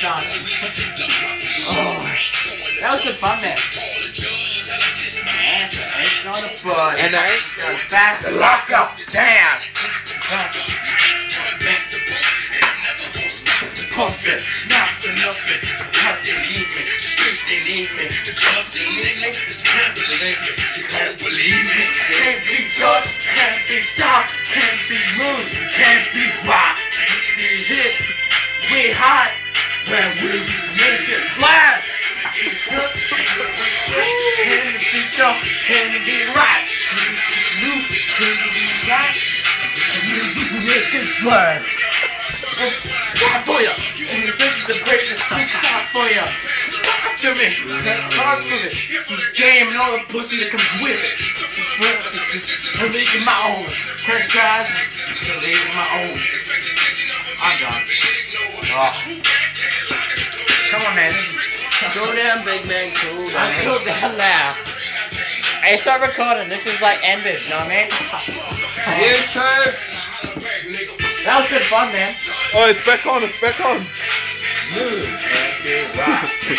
Oh, that was good fun there. Ain't gonna. And I ain't gonna back the lock up. Damn. Can't believe can't believe. Can't be touched. Can't be stopped. Can't be moved. Can't be rocked. Can't be hit. We hot when we make it flat. Can be jump, can be right, loose, can be right. We make it flat. God for ya! And this is the greatest big God for ya! Talk to me! Talk to me! Game and all the pussy that comes with it! I'm making my own franchise, I'm making my own. I'm done. Oh. Come on, man. Go down, big man. Cool down. I'm down. cool down now. Hey, start recording. This is like ended. You know what I mean? YouTube. That was good fun, man. Oh, it's back on. It's back on. Can't be right.